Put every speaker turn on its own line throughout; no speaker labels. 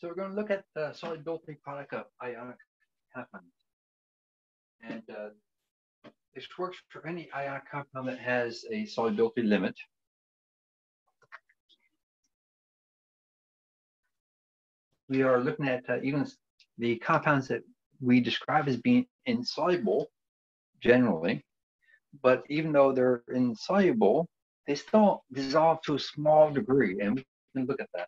So we're going to look at the solubility product of ionic compounds. And uh, this works for any ionic compound that has a solubility limit. We are looking at uh, even the compounds that we describe as being insoluble generally, but even though they're insoluble, they still dissolve to a small degree, and we can look at that.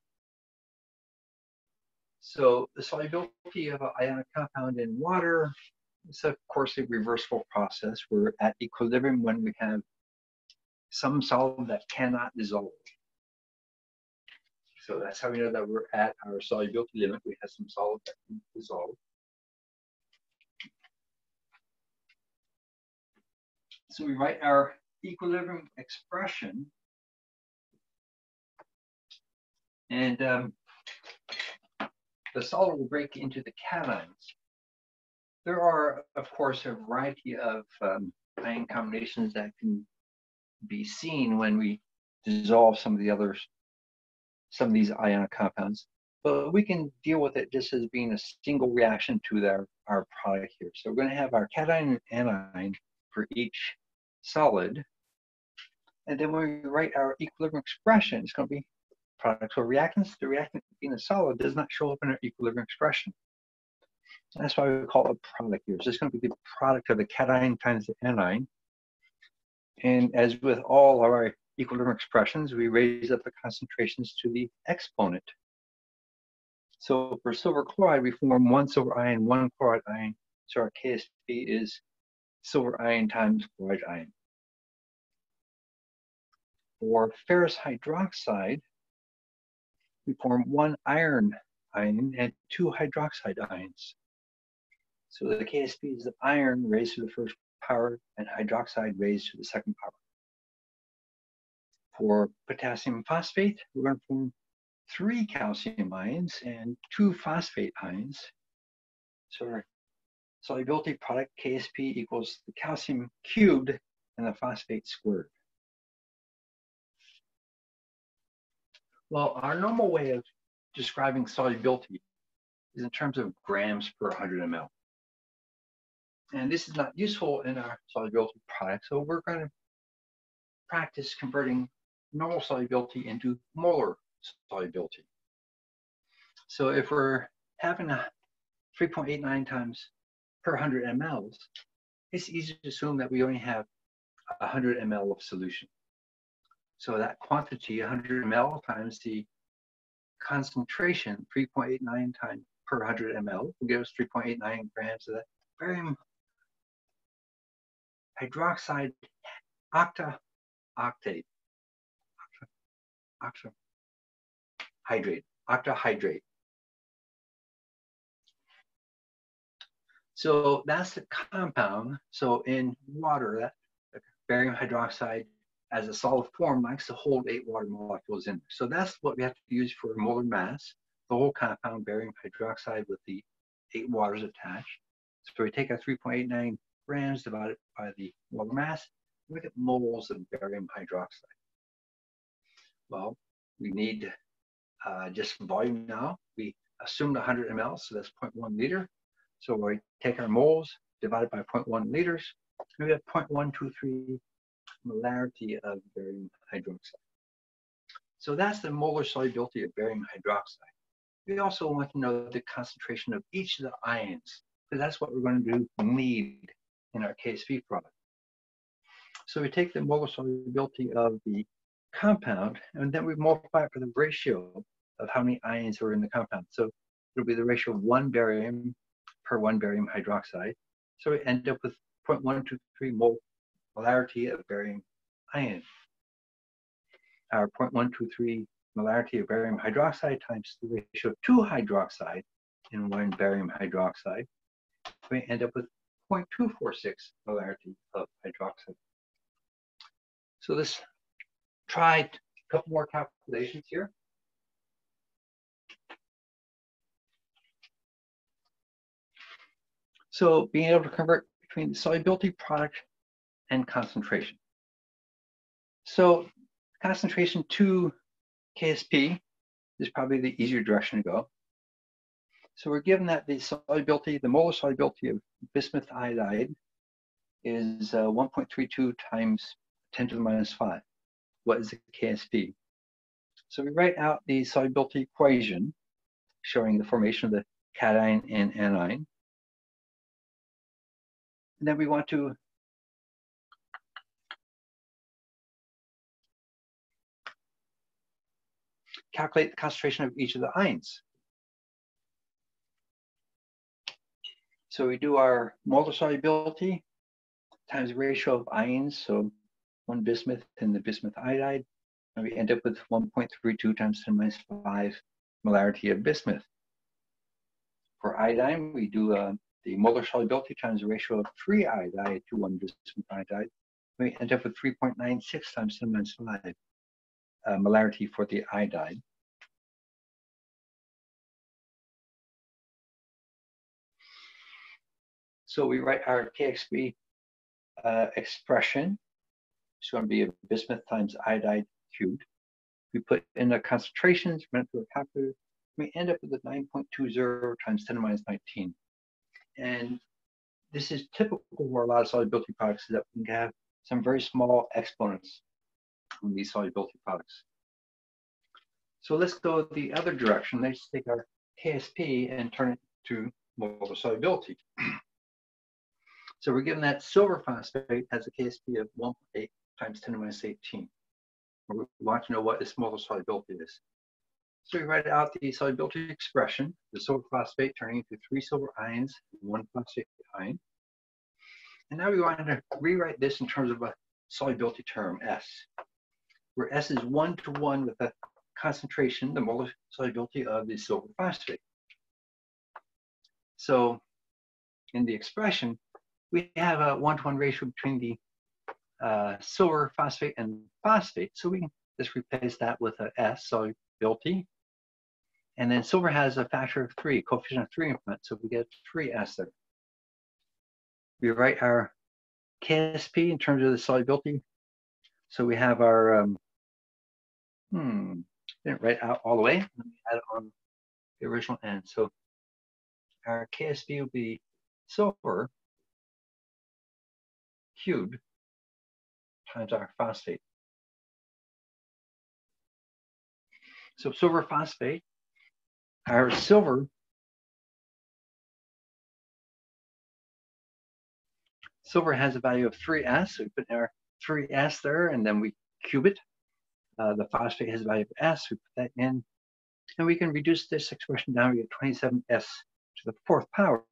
So the solubility of an ionic compound in water is of course a reversible process. We're at equilibrium when we have some solid that cannot dissolve. So that's how we know that we're at our solubility limit. We have some solid that can dissolve. So we write our equilibrium expression. And um, the solid will break into the cations. There are, of course, a variety of um, ion combinations that can be seen when we dissolve some of the other, some of these ionic compounds. But we can deal with it just as being a single reaction to our, our product here. So we're going to have our cation and anion for each solid. And then when we write our equilibrium expression, it's going to be product. So reactants, the reactant being a solid does not show up in our equilibrium expression. That's why we call it a product here. So it's going to be the product of the cation times the anion. And as with all our equilibrium expressions, we raise up the concentrations to the exponent. So for silver chloride, we form one silver ion, one chloride ion. So our KSP is silver ion times chloride ion. For ferrous hydroxide, we form one iron ion and two hydroxide ions. So the KSP is the iron raised to the first power and hydroxide raised to the second power. For potassium phosphate, we're going to form three calcium ions and two phosphate ions. So our solubility product KSP equals the calcium cubed and the phosphate squared. Well, our normal way of describing solubility is in terms of grams per 100 ml. And this is not useful in our solubility product, so we're going to practice converting normal solubility into molar solubility. So if we're having a 3.89 times per 100 mLs, it's easy to assume that we only have 100 ml of solution. So that quantity, 100 ml times the concentration, 3.89 times per 100 ml, will give us 3.89 grams of that barium hydroxide octa octate, octa, hydrate, octahydrate. So that's the compound. So in water, that barium hydroxide as a solid form likes to hold eight water molecules in. So that's what we have to use for molar mass, the whole compound barium hydroxide with the eight waters attached. So we take our 3.89 grams divided by the molar mass, we get moles of barium hydroxide. Well, we need uh, just volume now. We assumed 100 ml, so that's 0.1 liter. So we take our moles divided by 0.1 liters, we get 0.123 molarity of barium hydroxide. So that's the molar solubility of barium hydroxide. We also want to know the concentration of each of the ions, because that's what we're going to do need in our KSP product. So we take the molar solubility of the compound, and then we multiply it for the ratio of how many ions are in the compound. So it'll be the ratio of one barium per one barium hydroxide. So we end up with 0.123 mole molarity of barium ion. Our 0.123 molarity of barium hydroxide times the ratio of two hydroxide in one barium hydroxide, we end up with 0.246 molarity of hydroxide. So let's try a couple more calculations here. So being able to convert between the solubility product and concentration. So concentration to KSP is probably the easier direction to go. So we're given that the solubility, the molar solubility of bismuth iodide is uh, 1.32 times 10 to the minus 5. What is the KSP? So we write out the solubility equation showing the formation of the cation and anion. And then we want to calculate the concentration of each of the ions. So we do our molar solubility times the ratio of ions, so one bismuth and the bismuth iodide, and we end up with 1.32 times 10 minus 5 molarity of bismuth. For iodine, we do uh, the molar solubility times the ratio of three iodide to one bismuth iodide. We end up with 3.96 times 10 minus 5 uh, molarity for the iodide. So we write our KSP uh, expression. It's going to be a bismuth times iodide cubed. We put in the concentrations, run through a calculator. We end up with a 9.20 times 10 to minus 19. And this is typical for a lot of solubility products that we can have some very small exponents on these solubility products. So let's go the other direction. Let's take our KSP and turn it to molar solubility. So we're given that silver phosphate has a KSP of 1.8 times 10 to minus 18. We want to know what its molar solubility is. So we write out the solubility expression, the silver phosphate turning into three silver ions, one phosphate ion. And now we want to rewrite this in terms of a solubility term, S, where S is one to one with the concentration, the molar solubility of the silver phosphate. So in the expression, we have a one-to-one ratio between the uh, silver phosphate and phosphate. So we can just replace that with a S solubility. And then silver has a factor of three, coefficient of three implement, so we get three S there. We write our KSP in terms of the solubility. So we have our, um, hmm, didn't write out all the way. Let me add it on the original end. So our KSP will be silver cubed times our phosphate. So silver phosphate, our silver silver has a value of 3s, so we put in our 3s there and then we cube it. Uh, the phosphate has a value of s, we put that in. And we can reduce this expression down, we get 27s to the fourth power.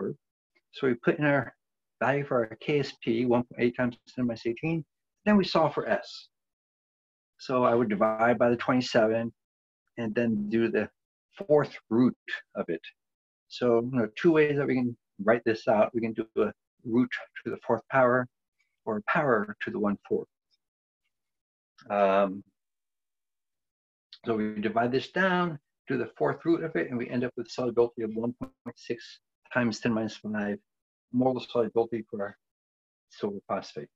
So we put in our value for our KSP, 1.8 times 10 minus 18. Then we solve for S. So I would divide by the 27 and then do the fourth root of it. So you know, two ways that we can write this out. We can do a root to the fourth power or a power to the one fourth. Um, so we divide this down, do the fourth root of it, and we end up with solubility of 1.6 times 10 minus 5 molar solubility for silver phosphate.